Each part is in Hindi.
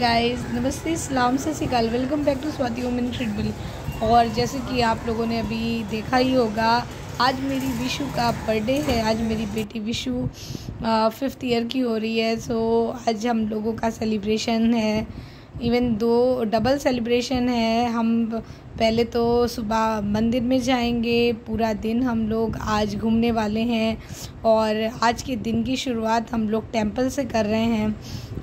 Guys नमस्ते, सलाम से श्रीकाल welcome back to Swati women ट्रिडबिल और जैसे कि आप लोगों ने अभी देखा ही होगा, आज मेरी विशु का बर्थडे है। आज मेरी बेटी विशु फिफ्थ ईयर की हो रही है। सो आज हम लोगों का सेलिब्रेशन है। इवन दो डबल सेलिब्रेशन है, हम पहले तो सुबह मंदिर में जाएँगे, पूरा दिन हम लोग आज घूमने वाले हैं, और आज के दिन की शुरुआत हम लोग टेंपल से कर रहे हैं,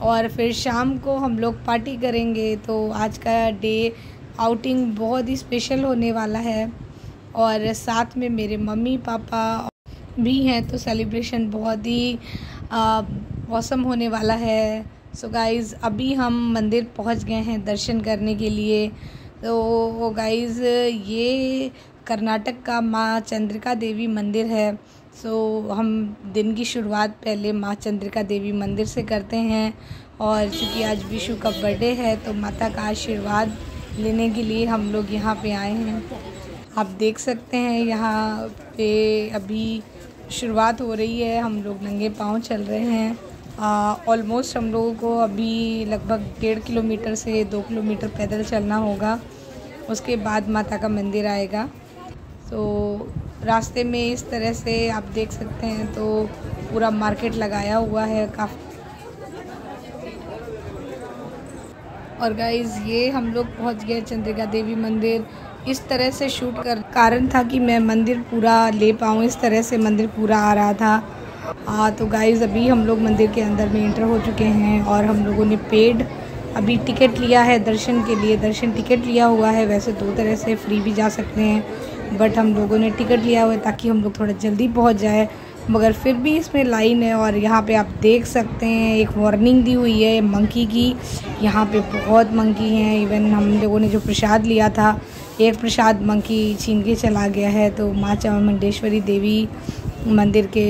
और फिर शाम को हम लोग पार्टी करेंगे तो आज का डे आउटिंग बहुत ही स्पेशल होने वाला है, और साथ में मेरे मम्मी पापा भी हैं तो सेलिब्रेशन बहुत ही मौसम होने वाला है। सो so गाइज़ अभी हम मंदिर पहुँच गए हैं दर्शन करने के लिए। तो गाइज़ ये कर्नाटक का माँ चंद्रिका देवी मंदिर है। सो so, हम दिन की शुरुआत पहले माँ चंद्रिका देवी मंदिर से करते हैं। और चूँकि आज विशु का बर्थडे है तो माता का आशीर्वाद लेने के लिए हम लोग यहाँ पे आए हैं। आप देख सकते हैं यहाँ पे अभी शुरुआत हो रही है। हम लोग नंगे पाँव चल रहे हैं। ऑलमोस्ट हम लोगों को अभी लगभग डेढ़ किलोमीटर से दो किलोमीटर पैदल चलना होगा। उसके बाद माता का मंदिर आएगा। तो रास्ते में इस तरह से आप देख सकते हैं तो पूरा मार्केट लगाया हुआ है काफ़ी। और गाइज़ ये हम लोग पहुँच गए चंद्रिका देवी मंदिर। इस तरह से शूट कर कारण था कि मैं मंदिर पूरा ले पाऊँ, इस तरह से मंदिर पूरा आ रहा था। हाँ तो गाइज़ अभी हम लोग मंदिर के अंदर में इंटर हो चुके हैं और हम लोगों ने पेड अभी टिकट लिया है दर्शन के लिए। दर्शन टिकट लिया हुआ है। वैसे दो तरह से फ्री भी जा सकते हैं बट हम लोगों ने टिकट लिया हुआ है ताकि हम लोग थोड़ा जल्दी पहुँच जाए। मगर फिर भी इसमें लाइन है और यहाँ पे आप देख सकते हैं, एक वार्निंग दी हुई है मंकी की। यहाँ पे बहुत मंकी हैं। इवन हम लोगों ने जो प्रसाद लिया था, एक प्रसाद मंकी छीन के चला गया है। तो माँ चामुंडेश्वरी देवी मंदिर के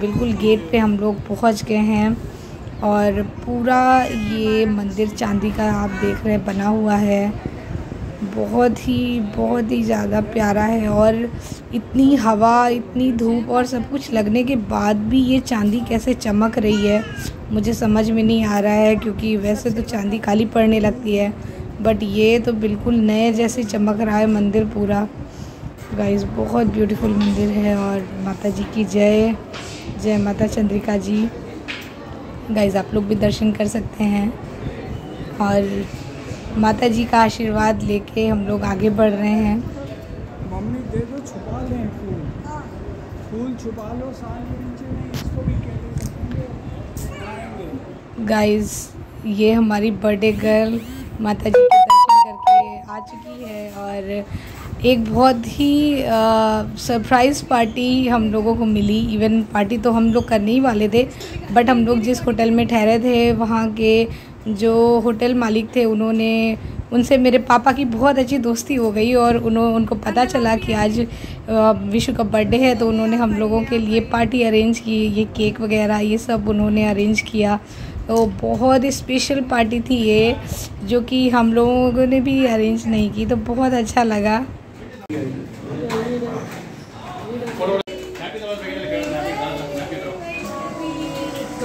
बिल्कुल गेट पे हम लोग पहुँच गए हैं और पूरा ये मंदिर चांदी का आप देख रहे हैं, बना हुआ है। बहुत ही बहुत ही ज़्यादा प्यारा है और इतनी हवा, इतनी धूप और सब कुछ लगने के बाद भी ये चांदी कैसे चमक रही है, मुझे समझ में नहीं आ रहा है क्योंकि वैसे तो चांदी काली पड़ने लगती है, बट ये तो बिल्कुल नए जैसे चमक रहा है मंदिर पूरा। गाइस बहुत ब्यूटीफुल मंदिर है और माता जी की जय जय माता चंद्रिका जी। गाइस आप लोग भी दर्शन कर सकते हैं। और माता जी का आशीर्वाद लेके हम लोग आगे बढ़ रहे हैं। मम्मी दे दो छुपा लें फूल। फूल छुपा लो साल के नीचे नहीं इसको भी कहते गाइस ये हमारी बर्थडे गर्ल माता जी के दर्शन करके आ चुकी है और एक बहुत ही सरप्राइज़ पार्टी हम लोगों को मिली। इवन पार्टी तो हम लोग करने ही वाले थे बट हम लोग जिस होटल में ठहरे थे, वहाँ के जो होटल मालिक थे, उन्होंने, उनसे मेरे पापा की बहुत अच्छी दोस्ती हो गई और उन्हों, उनको पता चला कि आज विशु का बर्थडे है तो उन्होंने हम लोगों के लिए पार्टी अरेंज की, ये केक वगैरह, ये सब उन्होंने अरेंज किया। तो बहुत स्पेशल पार्टी थी ये, जो कि हम लोगों ने भी अरेंज नहीं की तो बहुत अच्छा लगा।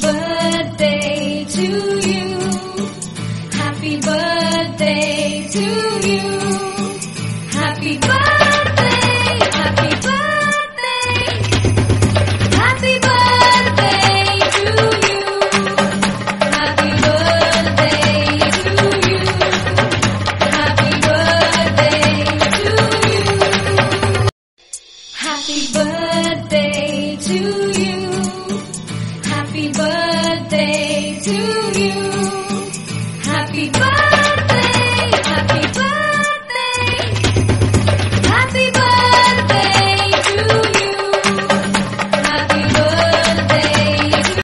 Birthday to